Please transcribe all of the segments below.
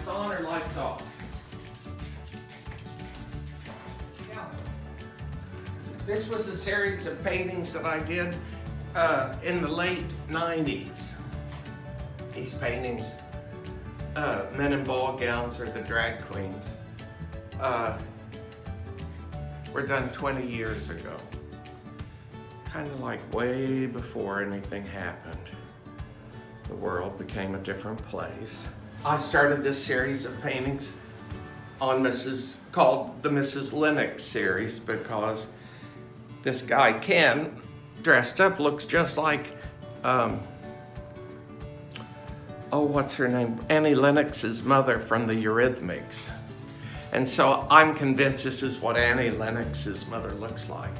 Lights on or lights off? This was a series of paintings that I did uh, in the late 90s. These paintings, uh, men in ball gowns or the drag queens, uh, were done 20 years ago. Kind of like way before anything happened. The world became a different place. I started this series of paintings on Mrs. called the Mrs. Lennox series because this guy Ken, dressed up, looks just like, um, oh, what's her name? Annie Lennox's mother from the Eurythmics. And so I'm convinced this is what Annie Lennox's mother looks like.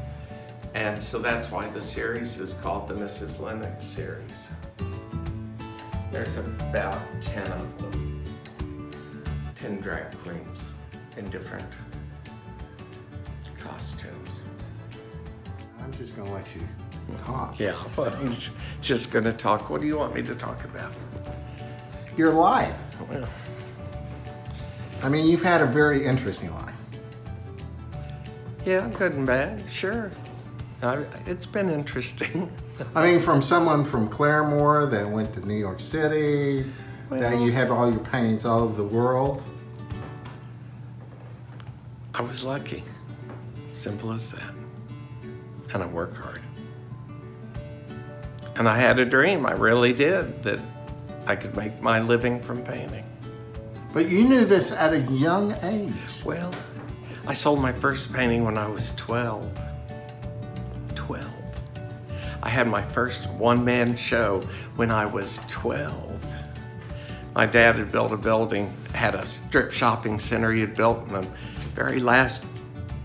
And so that's why the series is called the Mrs. Lennox series. There's about 10 of them. 10 drag queens in different costumes. I'm just gonna let you talk. Yeah, but I'm just gonna talk. What do you want me to talk about? Your life. Well, I mean, you've had a very interesting life. yeah, good and bad, sure. I, it's been interesting. I mean, from someone from Claremore that went to New York City, that you have all your paintings all over the world. I was lucky. Simple as that. And I work hard. And I had a dream, I really did, that I could make my living from painting. But you knew this at a young age. Well, I sold my first painting when I was 12. 12. I had my first one man show when I was 12. My dad had built a building, had a strip shopping center he had built, and the very last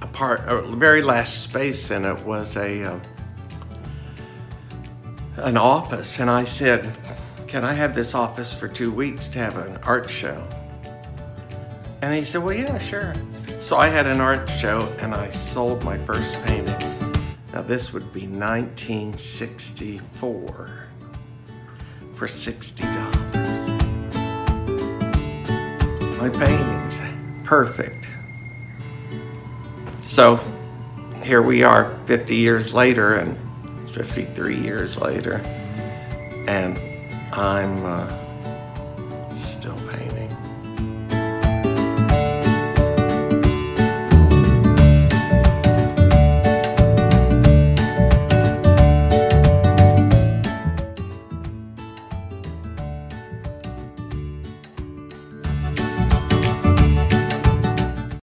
apart, uh, very last space in it was a uh, an office, and I said, "Can I have this office for two weeks to have an art show?" And he said, Well, yeah, sure. So I had an art show and I sold my first painting. Now, this would be 1964 for $60. My paintings, perfect. So here we are 50 years later and 53 years later, and I'm. Uh,